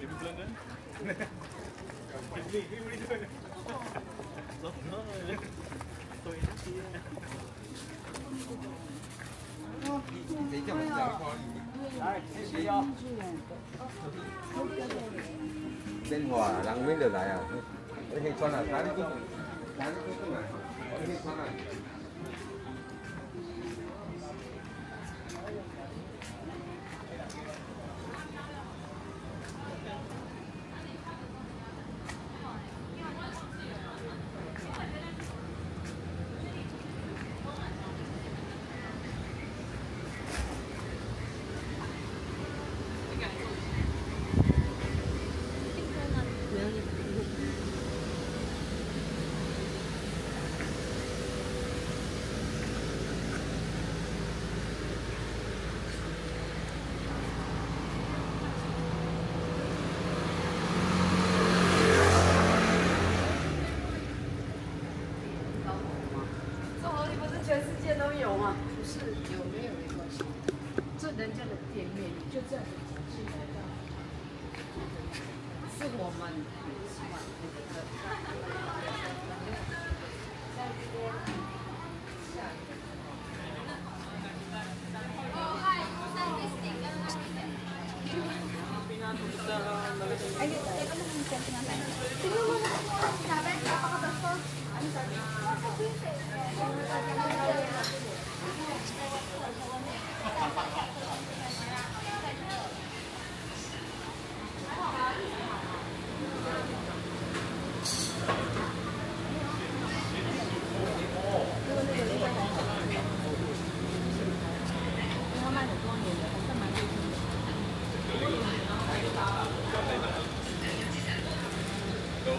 Kim Blender? Kim Lee, Kim Lee thôi. Tốt nữa rồi. Tôi hát đi. Để cho mình dạy cái Đây, đi vô. Bên hòa lăng mới được lại à? Cái hình con là cái đấy cũng. Cái đấy cũng này. Cái hình con này.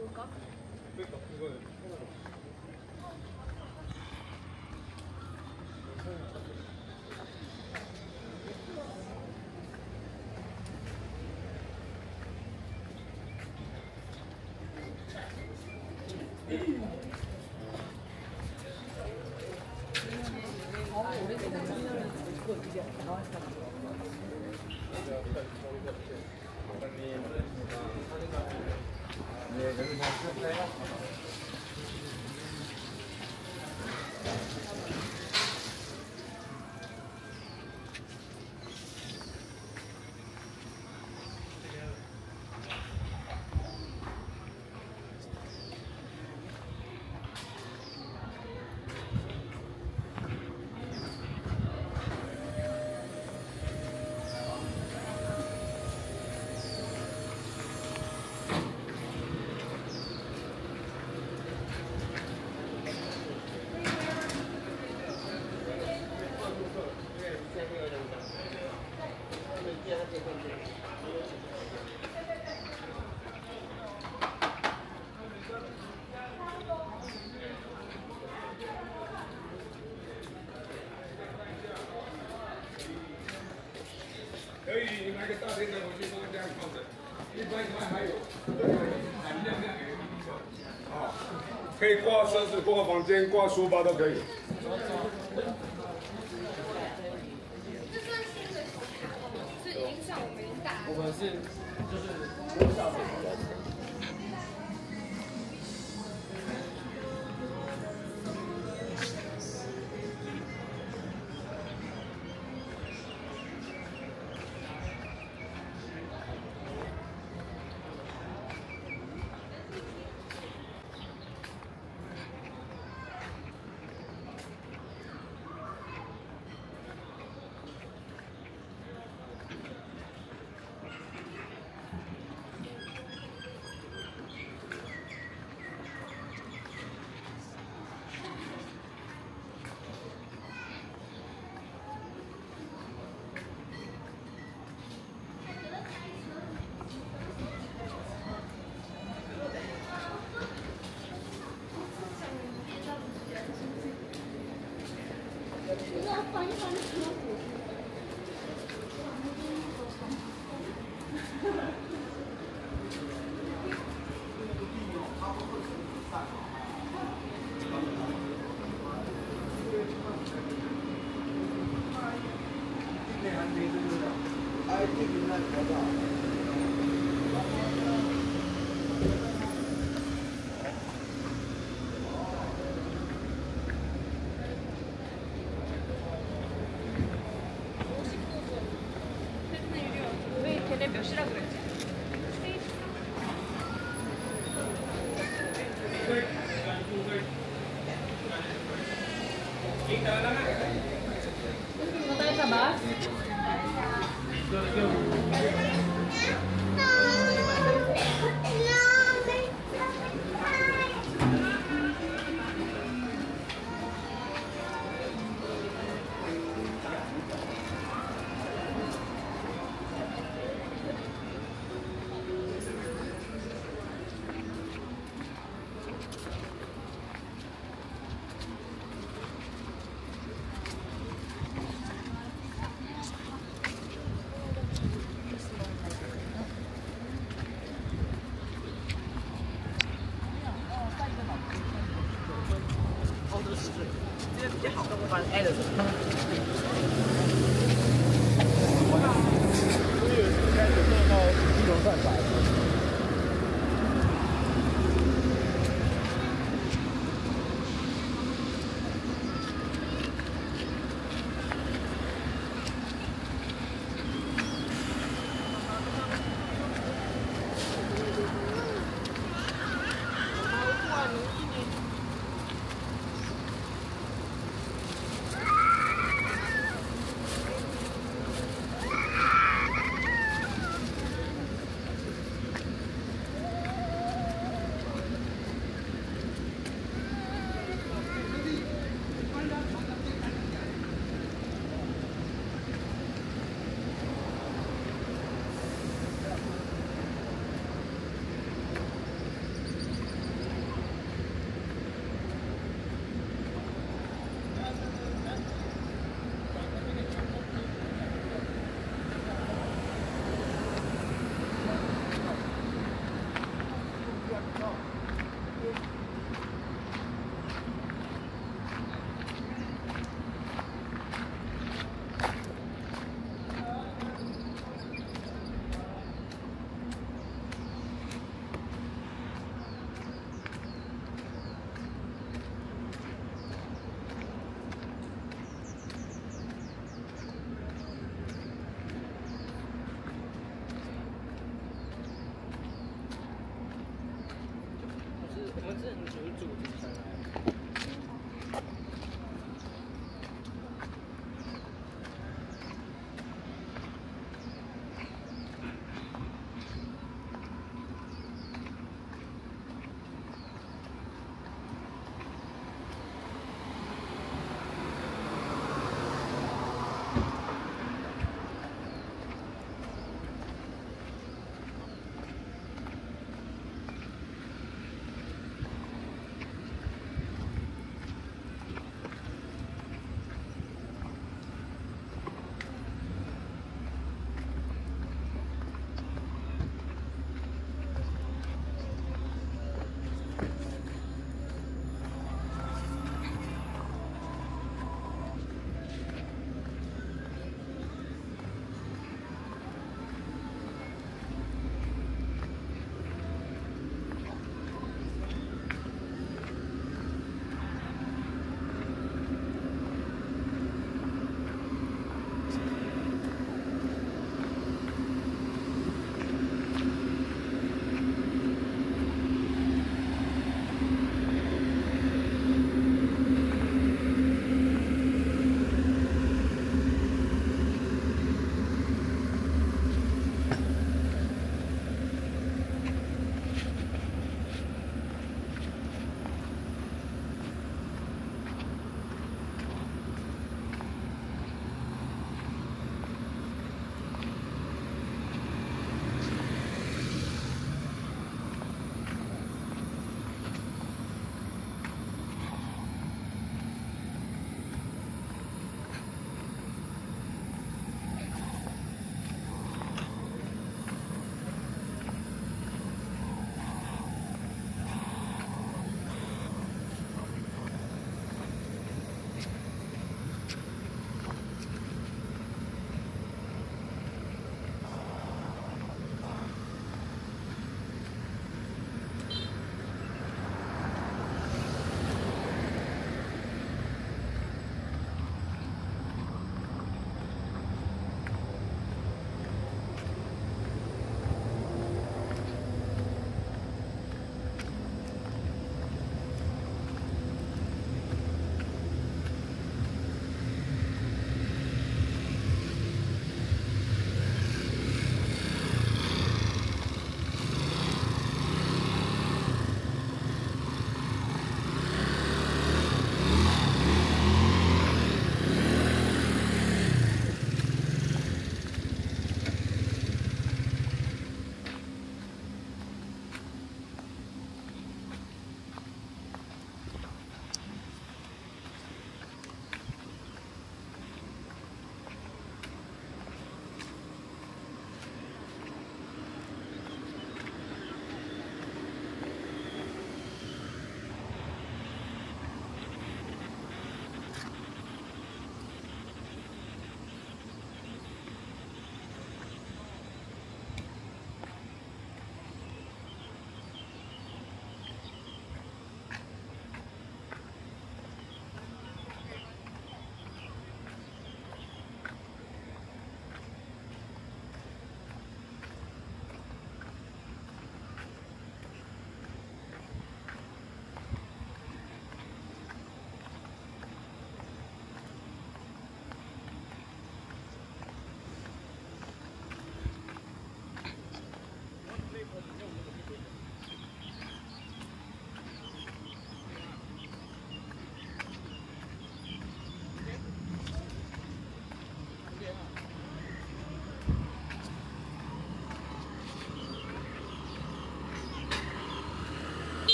有吗？个大厅的回去都是这样放的，一般一般还有，很亮亮给你个，啊，可以挂车子、挂房间、挂书包都可以。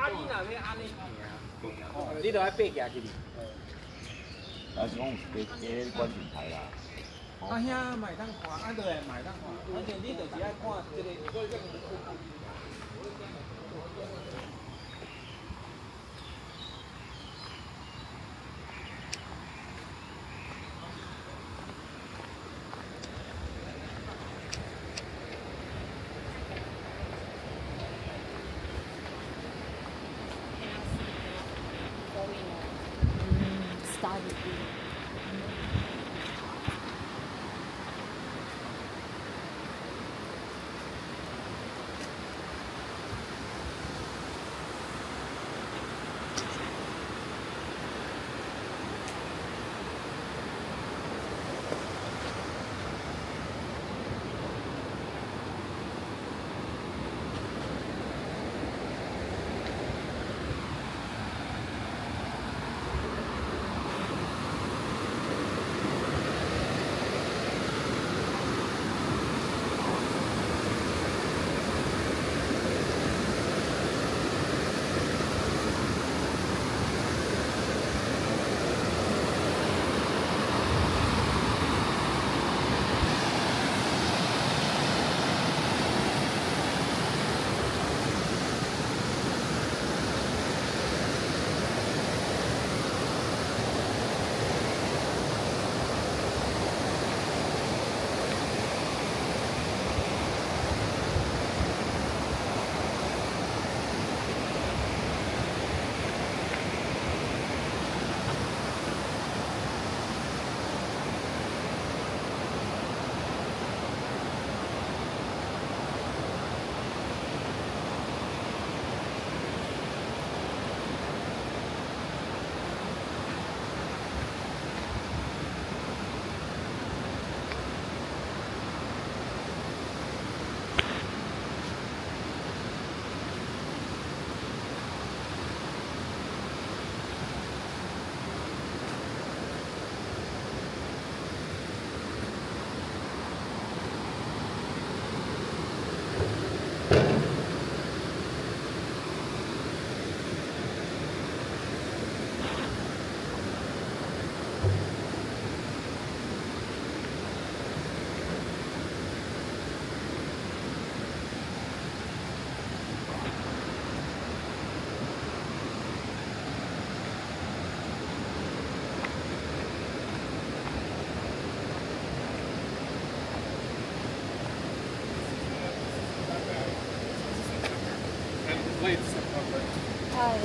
啊，你若要安尼行，哦，你著爱爬行去哩。啊，是讲有一个一个观景台啦。啊，遐买当看，啊，对，买当看，而且你就是爱看这个。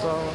so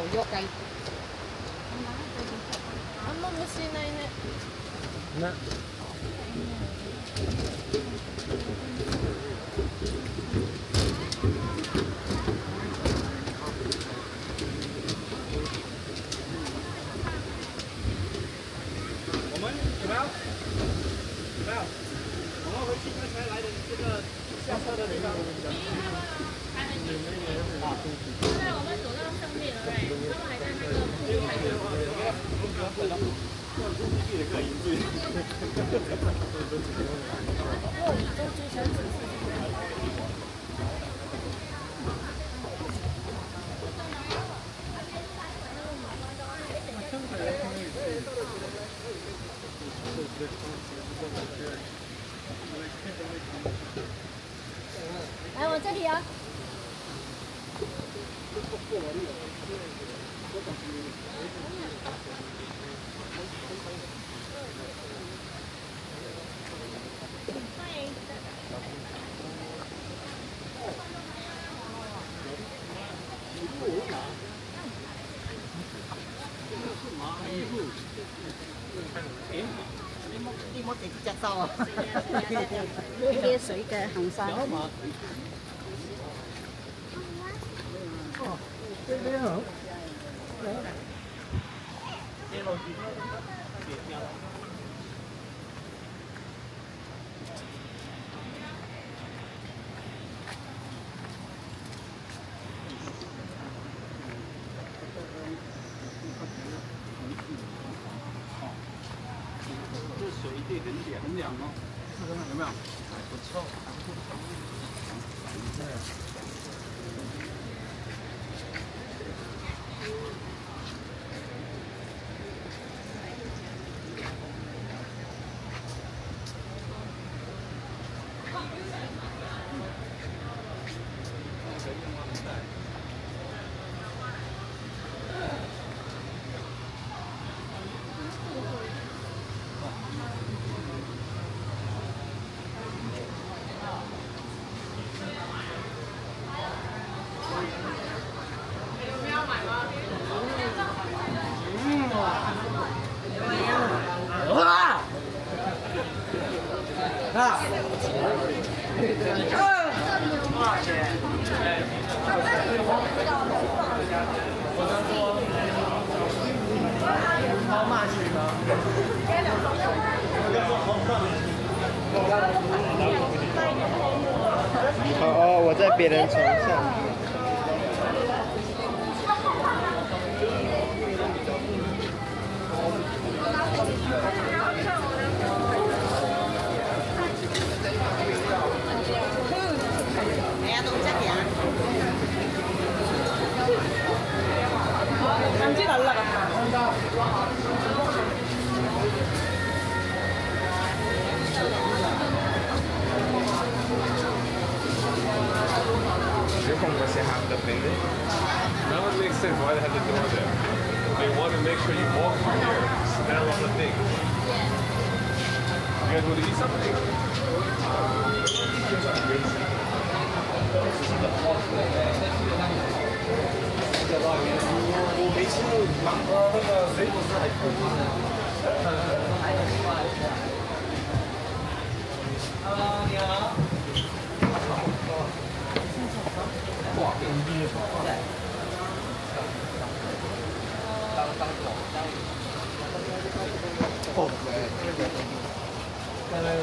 こう妖怪あんま虫いないね。ね 你啊下，你睇下，你睇，一点点，很凉哦。是的，有没有？还不错，sure you walk through here, smell all the things. You guys want to eat something? 我没吃芒果那个水果是还可以。Hello，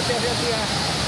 até reviar.